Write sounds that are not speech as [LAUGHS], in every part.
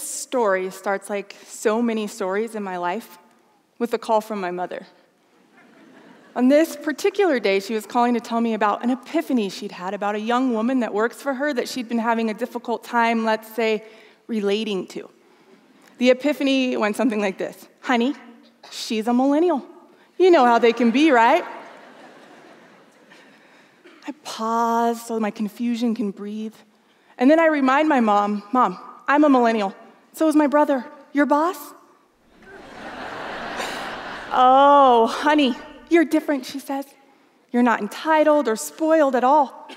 This story starts like so many stories in my life with a call from my mother. On this particular day, she was calling to tell me about an epiphany she'd had about a young woman that works for her that she'd been having a difficult time, let's say, relating to. The epiphany went something like this Honey, she's a millennial. You know how they can be, right? I pause so my confusion can breathe. And then I remind my mom Mom, I'm a millennial. So is my brother. Your boss? [LAUGHS] oh, honey, you're different, she says. You're not entitled or spoiled at all.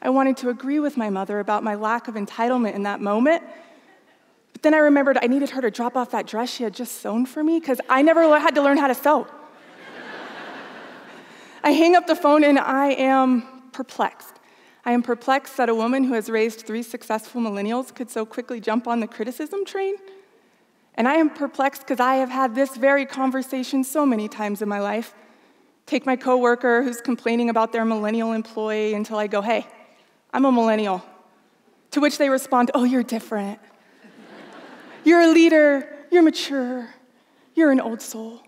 I wanted to agree with my mother about my lack of entitlement in that moment. But then I remembered I needed her to drop off that dress she had just sewn for me because I never had to learn how to sew. [LAUGHS] I hang up the phone and I am perplexed. I am perplexed that a woman who has raised three successful millennials could so quickly jump on the criticism train. And I am perplexed because I have had this very conversation so many times in my life. Take my coworker who's complaining about their millennial employee until I go, hey, I'm a millennial. To which they respond, oh, you're different. You're a leader, you're mature, you're an old soul.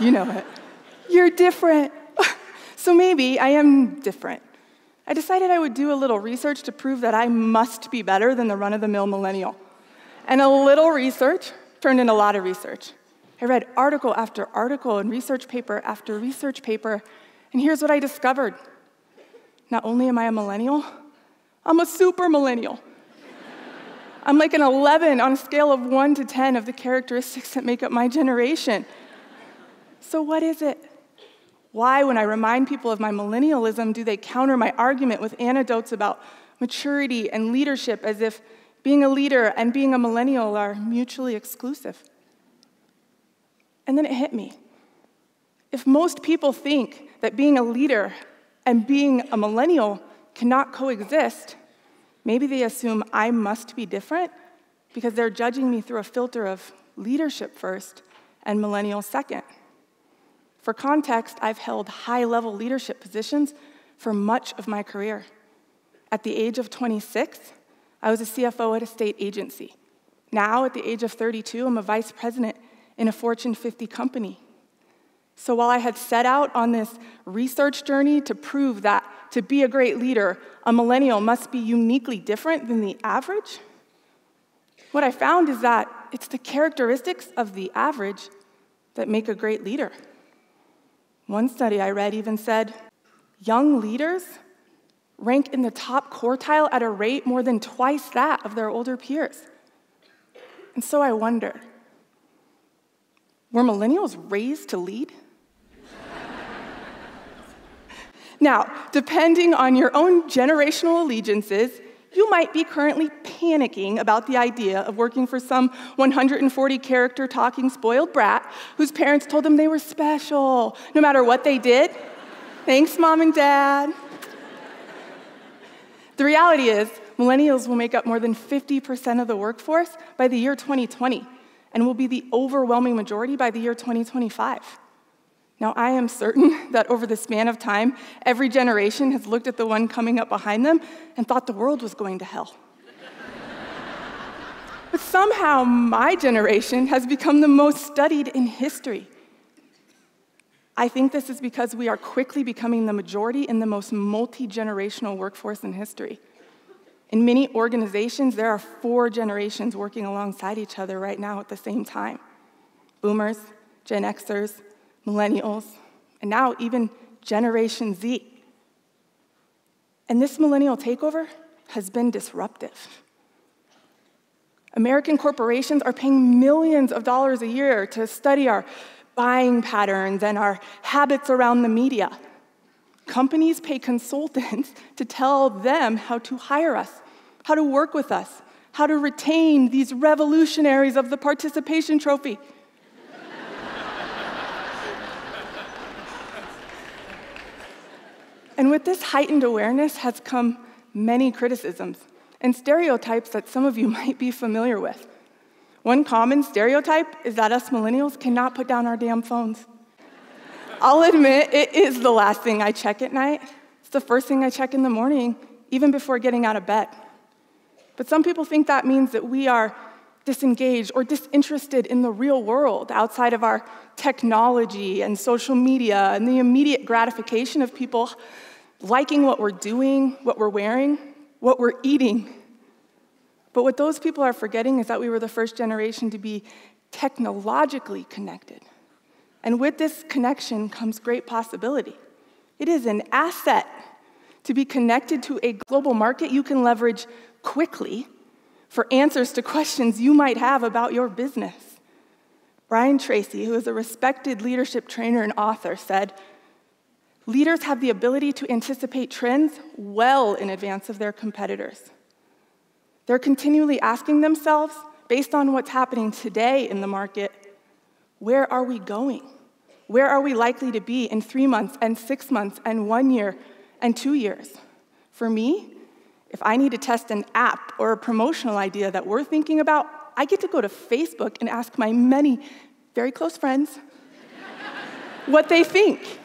you know it. You're different. So maybe I am different. I decided I would do a little research to prove that I must be better than the run of the mill millennial. And a little research turned into a lot of research. I read article after article and research paper after research paper, and here's what I discovered. Not only am I a millennial, I'm a super millennial. [LAUGHS] I'm like an 11 on a scale of 1 to 10 of the characteristics that make up my generation. So, what is it? Why, when I remind people of my millennialism, do they counter my argument with anecdotes about maturity and leadership as if being a leader and being a millennial are mutually exclusive? And then it hit me. If most people think that being a leader and being a millennial cannot coexist, maybe they assume I must be different because they're judging me through a filter of leadership first and millennial second. For context, I've held high level leadership positions for much of my career. At the age of 26, I was a CFO at a state agency. Now, at the age of 32, I'm a vice president in a Fortune 50 company. So while I had set out on this research journey to prove that to be a great leader, a millennial must be uniquely different than the average, what I found is that it's the characteristics of the average that make a great leader. One study I read even said young leaders rank in the top quartile at a rate more than twice that of their older peers. And so I wonder were millennials raised to lead? [LAUGHS] now, depending on your own generational allegiances, you might be currently panicking about the idea of working for some 140 character talking spoiled brat whose parents told them they were special no matter what they did. Thanks, mom and dad. The reality is, millennials will make up more than 50% of the workforce by the year 2020 and will be the overwhelming majority by the year 2025. Now, I am certain [LAUGHS] that over the span of time, every generation has looked at the one coming up behind them and thought the world was going to hell. [LAUGHS] but somehow, my generation has become the most studied in history. I think this is because we are quickly becoming the majority in the most multi generational workforce in history. In many organizations, there are four generations working alongside each other right now at the same time boomers, Gen Xers, millennials, and now even Generation Z. And this millennial takeover has been disruptive. American corporations are paying millions of dollars a year to study our buying patterns and our habits around the media. Companies pay consultants [LAUGHS] to tell them how to hire us how to work with us, how to retain these revolutionaries of the participation trophy. And with this heightened awareness has come many criticisms and stereotypes that some of you [LAUGHS] might be familiar with. One common stereotype is that us millennials cannot put down our damn phones. I'll admit, it is the last thing I check at night. It's the first thing I check in the morning, even before getting out of bed. But some people think that means that we are disengaged or disinterested in the real world outside of our technology and social media and the immediate gratification of people liking what we're doing, what we're wearing, what we're eating. But what those people are forgetting is that we were the first generation to be technologically connected. And with this connection comes great possibility. It is an asset to be connected to a global market you can leverage quickly for answers to questions you might have about your business. Brian Tracy, who is a respected leadership trainer and author, said, Leaders have the ability to anticipate trends well in advance of their competitors. They're continually asking themselves, based on what's happening today in the market, where are we going? Where are we likely to be in three months and six months and one year and two years? For me, if I need to test an app or a promotional idea that we're thinking about, I get to go to Facebook and ask my many very close friends [LAUGHS] what they think.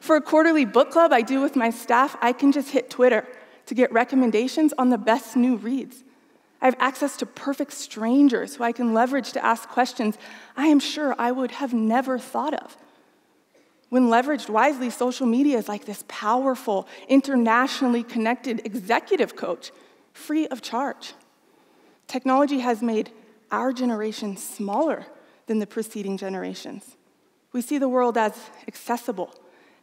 For a quarterly book club I do with my staff, I can just hit Twitter to get recommendations on the best new reads. I have access to perfect strangers who I can leverage to ask questions I am sure I would have never thought of. When leveraged wisely, social media is like this powerful, internationally connected executive coach, free of charge. Technology has made our generation smaller than the preceding generations. We see the world as accessible,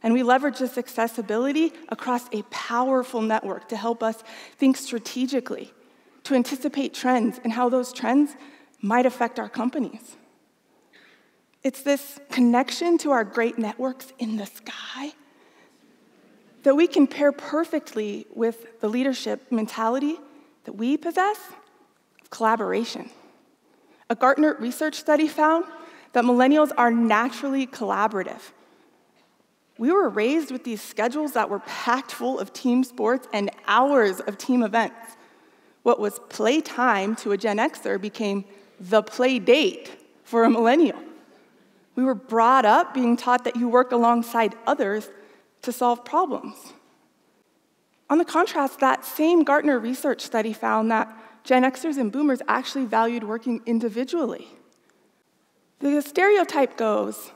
and we leverage this accessibility across a powerful network to help us think strategically, to anticipate trends and how those trends might affect our companies. It's this connection to our great networks in the sky that we can pair perfectly with the leadership mentality that we possess of collaboration. A Gartner research study found that millennials are naturally collaborative. We were raised with these schedules that were packed full of team sports and hours of team events. What was playtime to a Gen Xer became the play date for a millennial. We were brought up being taught that you work alongside others to solve problems. On the contrast, that same Gartner research study found that Gen Xers and boomers actually valued working individually. The stereotype goes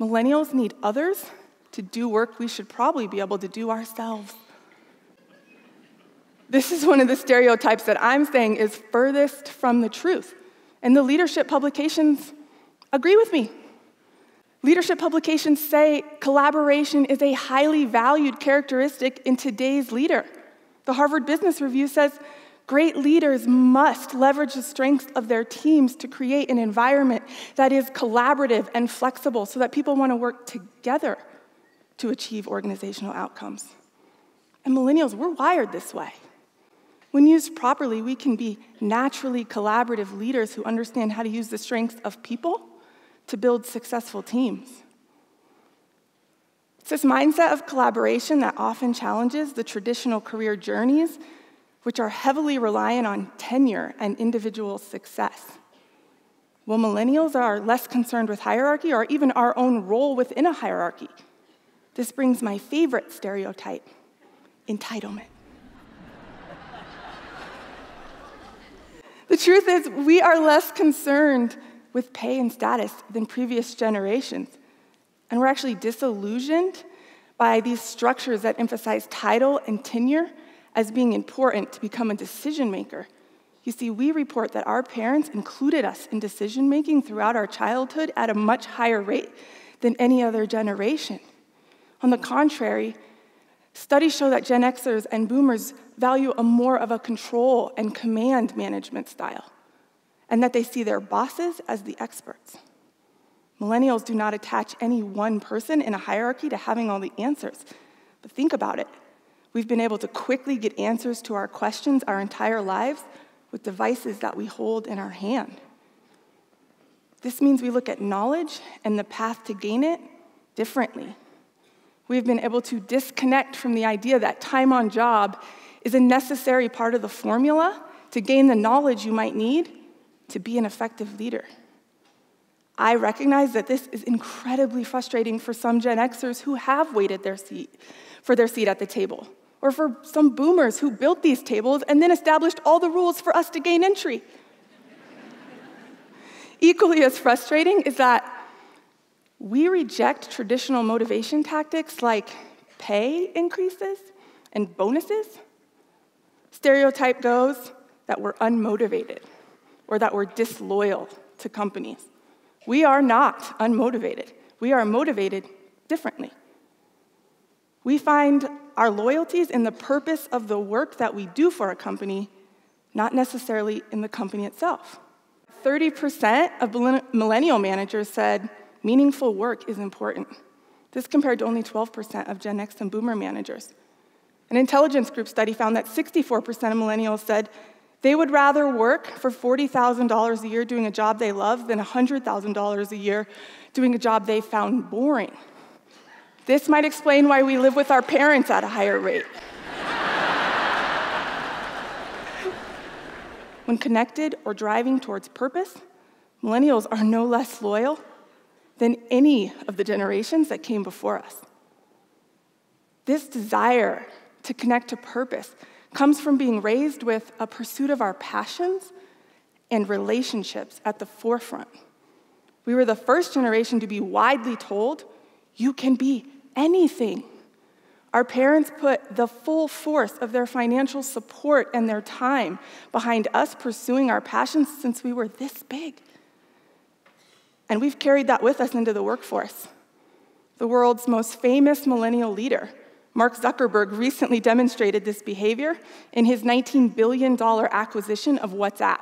millennials need others to do work we should probably be able to do ourselves. This is one of the stereotypes that I'm saying is furthest from the truth. And the leadership publications agree with me. Leadership publications say collaboration is a highly valued characteristic in today's leader. The Harvard Business Review says great leaders must leverage the strengths of their teams to create an environment that is collaborative and flexible so that people want to work together to achieve organizational outcomes. And millennials, we're wired this way. When used properly, we can be naturally collaborative leaders who understand how to use the strengths of people to build successful teams. It's this mindset of collaboration that often challenges the traditional career journeys, which are heavily reliant on tenure and individual success. Well, millennials are less concerned with hierarchy or even our own role within a hierarchy. This brings my favorite stereotype entitlement. the truth is, we are less concerned with pay and status than previous generations. And we're actually disillusioned by these structures that emphasize title and tenure as being important to become a decision maker. You see, we report that our parents included us in decision making throughout our childhood at a much higher rate than any other generation. On the contrary, studies show that Gen Xers and boomers value a more of a control and command management style and that they see their bosses as the experts. Millennials do not attach any one person in a hierarchy to having all the answers. But think about it. We've been able to quickly get answers to our questions our entire lives with devices that we hold in our hand. This means we look at knowledge and the path to gain it differently. We've been able to disconnect from the idea that time on job is a necessary part of the formula to gain the knowledge you might need to be an effective leader. I recognize that this is incredibly frustrating for some Gen Xers who have waited their seat for their seat at the table, or for some boomers who built these tables and then established all the rules for us to gain entry. [LAUGHS] Equally as frustrating is that we reject traditional motivation tactics like pay increases and bonuses. Stereotype goes that we're unmotivated or that we're disloyal to companies. We are not unmotivated. We are motivated differently. We find our loyalties in the purpose of the work that we do for a company, not necessarily in the company itself. 30% of millennial managers said meaningful work is important. This compared to only 12% of Gen X and Boomer managers. An intelligence group study found that 64% of millennials said they would rather work for $40,000 a year doing a job they love than $100,000 a year doing a job they found boring. This might explain why we live with our parents at a higher rate. when connected or driving towards purpose, millennials are no less loyal than any of the generations that came before us. This desire to connect to purpose comes from being raised with a pursuit of our passions and relationships at the forefront. We were the first generation to be widely told you can be anything. Our parents put the full force of their financial support and their time behind us pursuing our passions since we were this big. And we've carried that with us into the workforce. The world's most famous millennial leader, Mark Zuckerberg, recently demonstrated this behavior in his $19 billion acquisition of WhatsApp.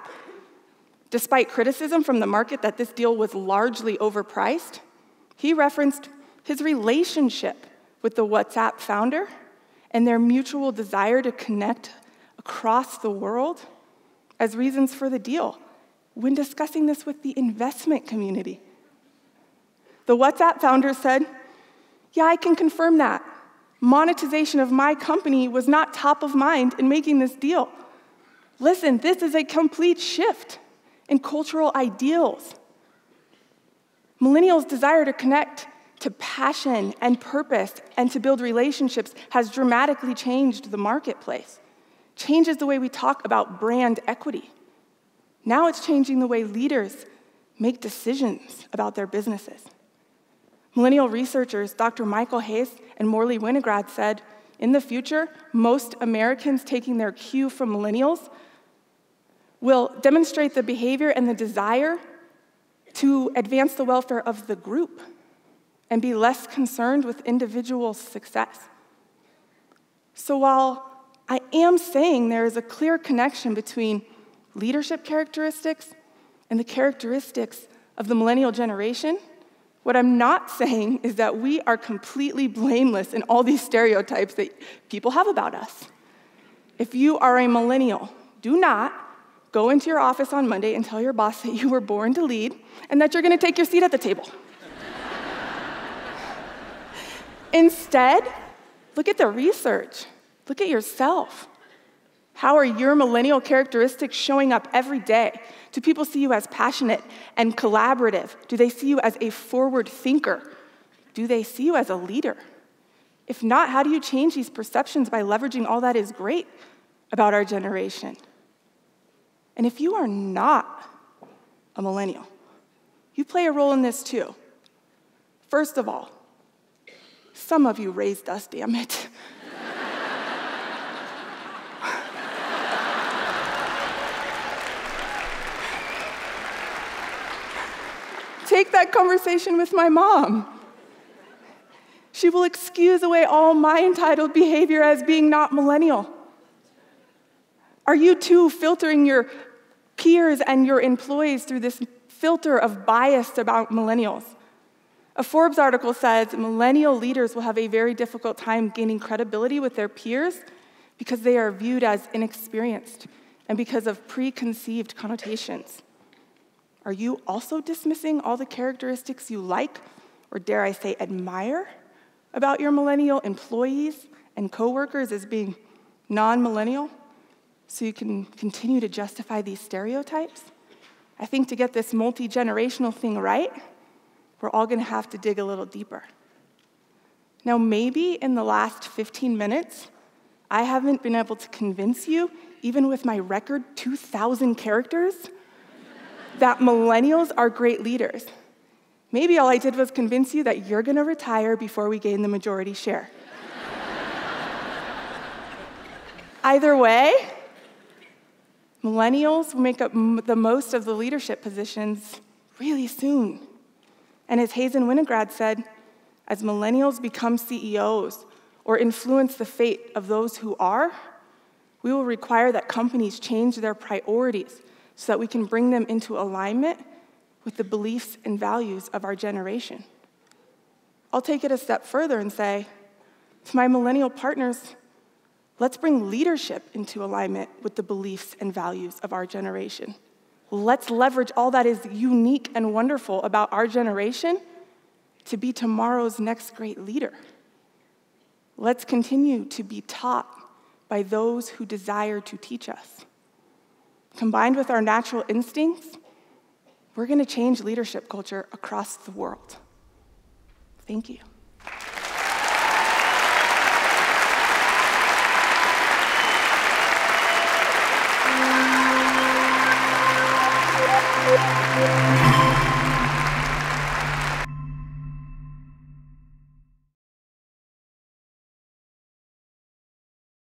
Despite criticism from the market that this deal was largely overpriced, he referenced his relationship with the WhatsApp founder and their mutual desire to connect across the world as reasons for the deal when discussing this with the investment community. The WhatsApp founder said, Yeah, I can confirm that. Monetization of my company was not top of mind in making this deal. Listen, this is a complete shift in cultural ideals. Millennials' desire to connect to passion and purpose and to build relationships has dramatically changed the marketplace, changes the way we talk about brand equity. Now it's changing the way leaders make decisions about their businesses. Millennial researchers Dr. Michael Hais and Morley Winograd said in the future, most Americans taking their cue from millennials will demonstrate the behavior and the desire to advance the welfare of the group and be less concerned with individual success. So while I am saying there is a clear connection between leadership characteristics and the characteristics of the millennial generation, what I'm not saying is that we are completely blameless in all these stereotypes that people have about us. If you are a millennial, do not go into your office on Monday and tell your boss that you were born to lead and that you're gonna take your seat at the table. [LAUGHS] Instead, look at the research. Look at yourself. How are your millennial characteristics showing up every day? Do people see you as passionate and collaborative? Do they see you as a forward thinker? Do they see you as a leader? If not, how do you change these perceptions by leveraging all that is great about our generation? And if you are not a millennial, you play a role in this too. First of all, some of you raised us, damn it. [LAUGHS] Take that conversation with my mom. She will excuse away all my entitled behavior as being not millennial. Are you too filtering your peers and your employees through this filter of bias about millennials? A Forbes article says millennial leaders will have a very difficult time gaining credibility with their peers because they are viewed as inexperienced and because of preconceived connotations. Are you also dismissing all the characteristics you like, or dare I say, admire about your millennial employees and coworkers as being non millennial so you can continue to justify these stereotypes? I think to get this multi generational thing right, we're all going to have to dig a little deeper. Now, maybe in the last 15 minutes, I haven't been able to convince you, even with my record 2,000 characters, that millennials are great leaders. Maybe all I did was convince you that you're gonna retire before we gain the majority share. Either way, millennials will make up the most of the leadership positions really soon. And as Hazen Winograd said, as millennials become CEOs or influence the fate of those who are, we will require that companies change their priorities so that we can bring them into alignment with the beliefs and values of our generation. I'll take it a step further and say to my millennial partners, let's bring leadership into alignment with the beliefs and values of our generation. Let's leverage all that is unique and wonderful about our generation to be tomorrow's next great leader. Let's continue to be taught by those who desire to teach us. Combined with our natural instincts, we're going to change leadership culture across the world. Thank you.